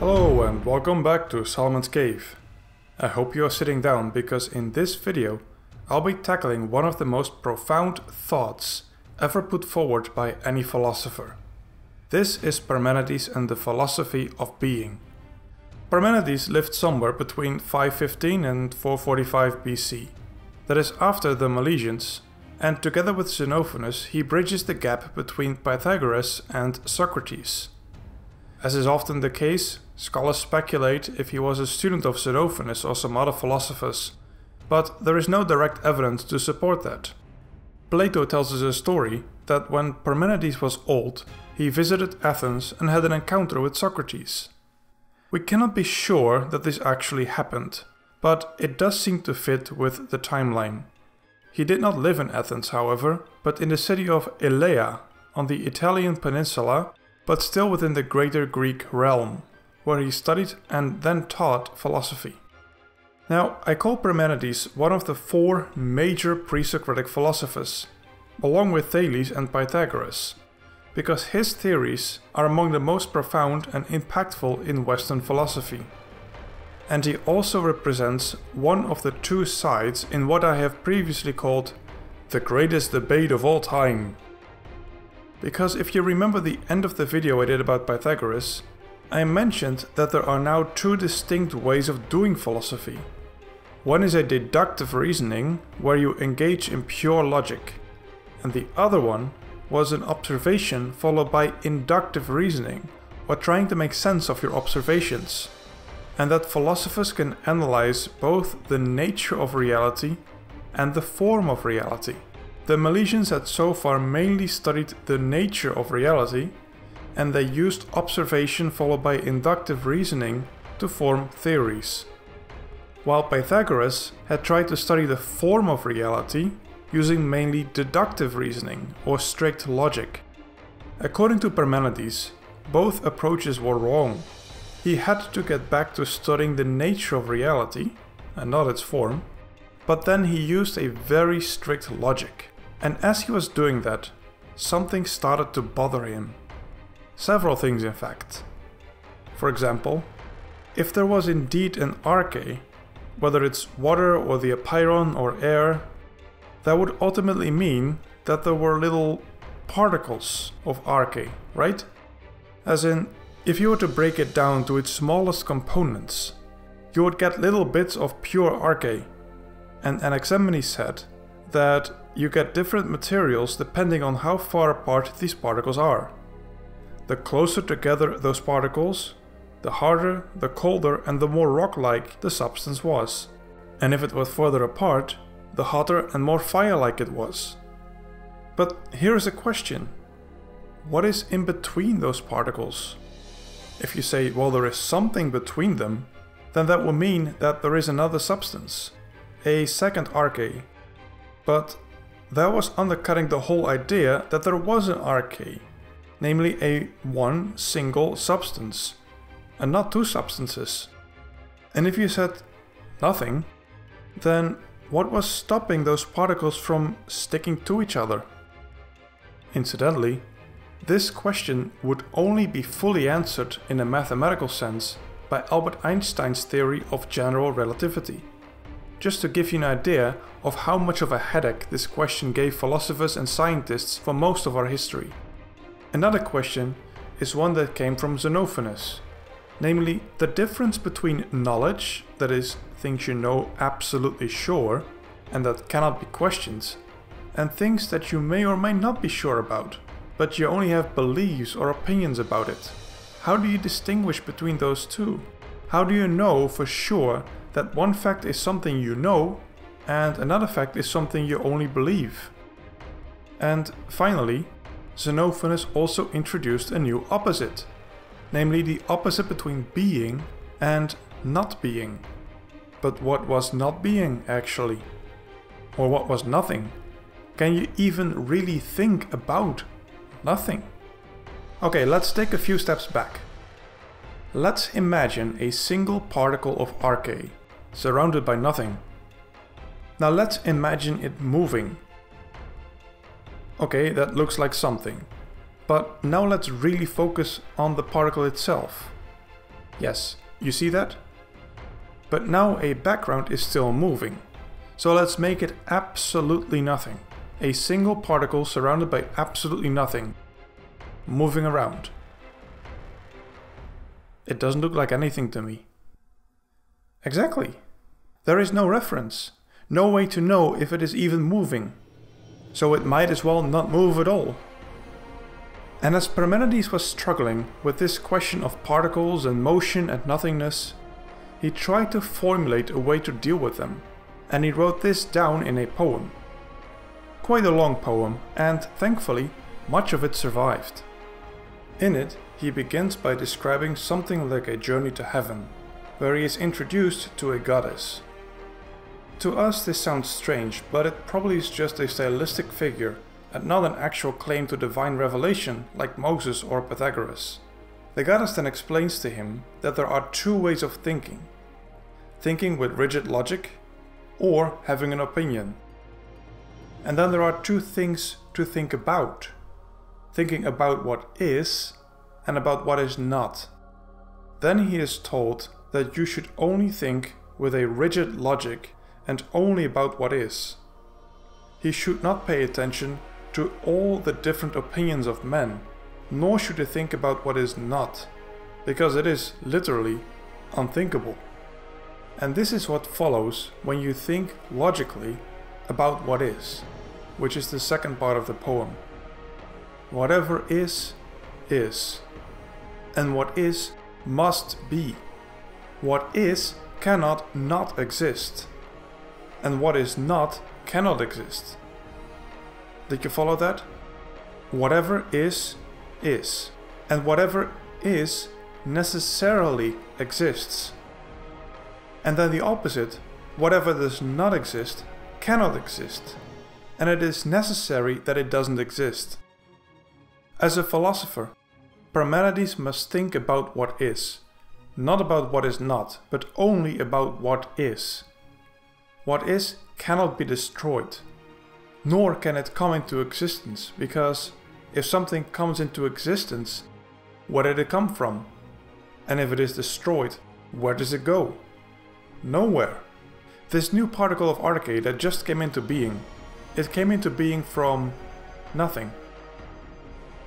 Hello and welcome back to Solomon's Cave. I hope you are sitting down because in this video I'll be tackling one of the most profound thoughts ever put forward by any philosopher. This is Parmenides and the philosophy of being. Parmenides lived somewhere between 515 and 445 BC. That is after the Milesians, and together with Xenophanes he bridges the gap between Pythagoras and Socrates. As is often the case, scholars speculate if he was a student of Xenophanes or some other philosophers, but there is no direct evidence to support that. Plato tells us a story that when Parmenides was old, he visited Athens and had an encounter with Socrates. We cannot be sure that this actually happened, but it does seem to fit with the timeline. He did not live in Athens, however, but in the city of Elea on the Italian peninsula, but still within the greater Greek realm, where he studied and then taught philosophy. Now, I call Parmenides one of the four major pre Socratic philosophers, along with Thales and Pythagoras, because his theories are among the most profound and impactful in Western philosophy. And he also represents one of the two sides in what I have previously called the greatest debate of all time. Because if you remember the end of the video I did about Pythagoras, I mentioned that there are now two distinct ways of doing philosophy. One is a deductive reasoning, where you engage in pure logic, and the other one was an observation followed by inductive reasoning, or trying to make sense of your observations. And that philosophers can analyze both the nature of reality and the form of reality. The Milesians had so far mainly studied the nature of reality, and they used observation followed by inductive reasoning to form theories. While Pythagoras had tried to study the form of reality using mainly deductive reasoning or strict logic. According to Parmenides, both approaches were wrong. He had to get back to studying the nature of reality, and not its form, but then he used a very strict logic. And as he was doing that, something started to bother him. Several things, in fact. For example, if there was indeed an arche, whether it's water or the apeiron or air, that would ultimately mean that there were little particles of arche, right? As in, if you were to break it down to its smallest components, you would get little bits of pure arche. And Anaximenes said that you get different materials depending on how far apart these particles are. The closer together those particles, the harder, the colder, and the more rock-like the substance was. And if it was further apart, the hotter and more fire-like it was. But here is a question. What is in between those particles? If you say, well, there is something between them, then that will mean that there is another substance, a second arche. But that was undercutting the whole idea that there was an arche, namely a one single substance, and not two substances. And if you said nothing, then what was stopping those particles from sticking to each other? Incidentally, this question would only be fully answered in a mathematical sense by Albert Einstein's theory of general relativity. Just to give you an idea of how much of a headache this question gave philosophers and scientists for most of our history. Another question is one that came from Xenophanes, namely the difference between knowledge, that is, things you know absolutely sure and that cannot be questioned, and things that you may or may not be sure about, but you only have beliefs or opinions about it. How do you distinguish between those two? How do you know for sure that one fact is something you know and another fact is something you only believe? And finally, Xenophanes also introduced a new opposite, namely the opposite between being and not being. But what was not being actually? Or what was nothing? Can you even really think about nothing? Okay, let's take a few steps back. Let's imagine a single particle of arche, surrounded by nothing. Now let's imagine it moving. Okay, that looks like something. But now let's really focus on the particle itself. Yes, you see that? But now a background is still moving. So let's make it absolutely nothing. A single particle surrounded by absolutely nothing. Moving around. It doesn't look like anything to me. Exactly. There is no reference. No way to know if it is even moving. So it might as well not move at all. And as Parmenides was struggling with this question of particles and motion and nothingness, he tried to formulate a way to deal with them, and he wrote this down in a poem. Quite a long poem, and thankfully, much of it survived. In it, he begins by describing something like a journey to heaven, where he is introduced to a goddess. To us, this sounds strange, but it probably is just a stylistic figure and not an actual claim to divine revelation like Moses or Pythagoras. The goddess then explains to him that there are two ways of thinking thinking with rigid logic or having an opinion. And then there are two things to think about thinking about what is and about what is not. Then he is told that you should only think with a rigid logic and only about what is. He should not pay attention to all the different opinions of men, nor should he think about what is not, because it is literally unthinkable. And this is what follows when you think logically about what is, which is the second part of the poem. Whatever is, is. And what is, must be. What is cannot not exist. And what is not cannot exist. Did you follow that? Whatever is, is. And whatever is necessarily exists. And then the opposite, whatever does not exist, cannot exist. And it is necessary that it doesn't exist. As a philosopher, Parmenides must think about what is, not about what is not, but only about what is. What is cannot be destroyed, nor can it come into existence, because if something comes into existence, where did it come from? And if it is destroyed, where does it go? Nowhere. This new particle of Arche that just came into being, it came into being from nothing.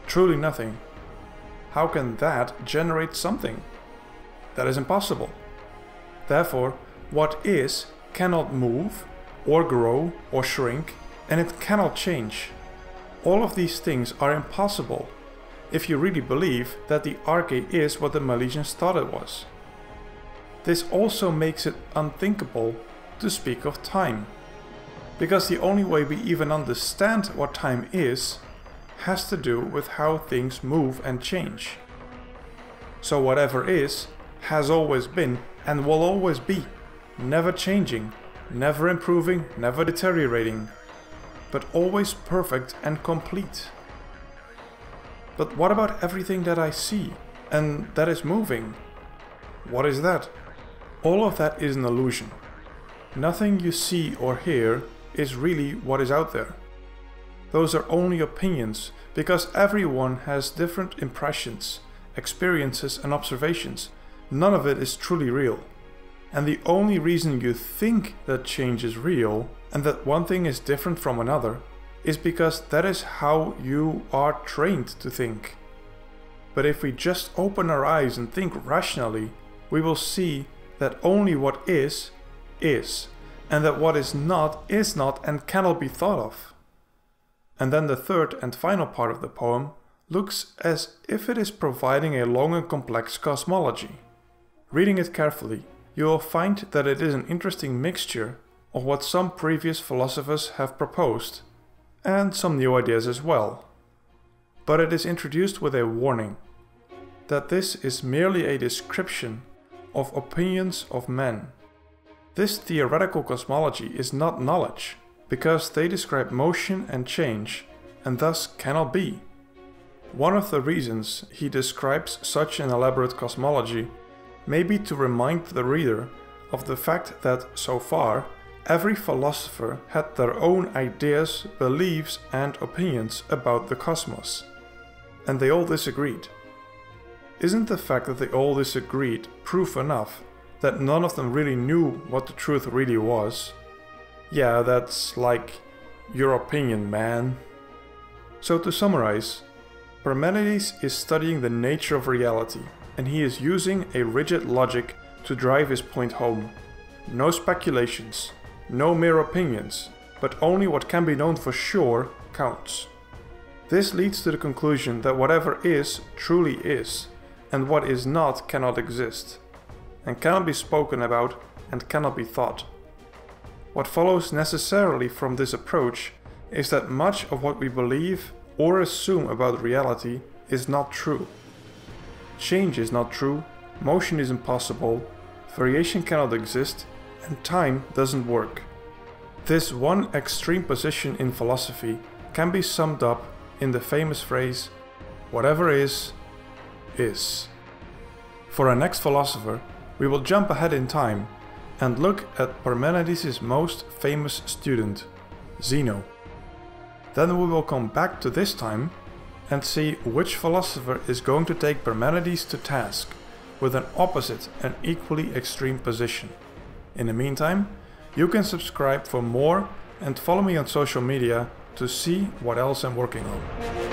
Truly nothing. How can that generate something? That is impossible. Therefore, what is cannot move, or grow, or shrink, and it cannot change. All of these things are impossible if you really believe that the Arche is what the Milesians thought it was. This also makes it unthinkable to speak of time, because the only way we even understand what time is has to do with how things move and change. So whatever is, has always been, and will always be, never changing, never improving, never deteriorating, but always perfect and complete. But what about everything that I see, and that is moving? What is that? All of that is an illusion. Nothing you see or hear is really what is out there. Those are only opinions because everyone has different impressions, experiences, and observations. None of it is truly real. And the only reason you think that change is real and that one thing is different from another is because that is how you are trained to think. But if we just open our eyes and think rationally, we will see that only what is, is, and that what is not, is not and cannot be thought of. And then the third and final part of the poem looks as if it is providing a long and complex cosmology. Reading it carefully, you will find that it is an interesting mixture of what some previous philosophers have proposed, and some new ideas as well. But it is introduced with a warning that this is merely a description of opinions of men. This theoretical cosmology is not knowledge, because they describe motion and change, and thus cannot be. One of the reasons he describes such an elaborate cosmology may be to remind the reader of the fact that, so far, every philosopher had their own ideas, beliefs, and opinions about the cosmos, and they all disagreed. isn't the fact that they all disagreed proof enough that none of them really knew what the truth really was? Yeah, that's like your opinion, man. So to summarize, Parmenides is studying the nature of reality, and he is using a rigid logic to drive his point home. No speculations, no mere opinions, but only what can be known for sure counts. This leads to the conclusion that whatever is truly is, and what is not cannot exist, and cannot be spoken about and cannot be thought. What follows necessarily from this approach is that much of what we believe or assume about reality is not true. Change is not true, motion is impossible, variation cannot exist, and time doesn't work. This one extreme position in philosophy can be summed up in the famous phrase, whatever is, is. For our next philosopher, we will jump ahead in time and look at Parmenides' most famous student, Zeno. Then we will come back to this time and see which philosopher is going to take Parmenides to task with an opposite and equally extreme position. In the meantime, you can subscribe for more and follow me on social media to see what else I'm working on.